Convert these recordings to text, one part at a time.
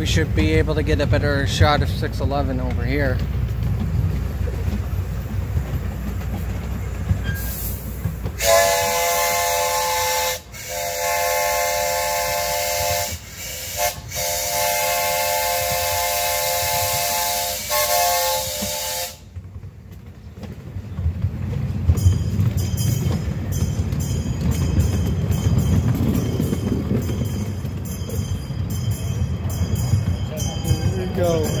we should be able to get a better shot of 611 over here. Here we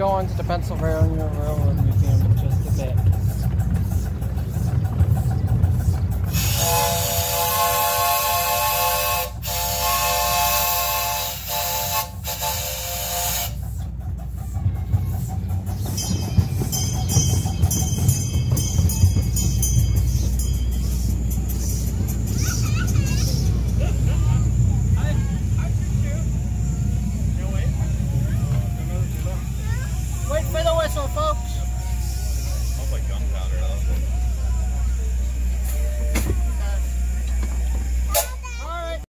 going to the Pennsylvania Railroad Museum in just a bit.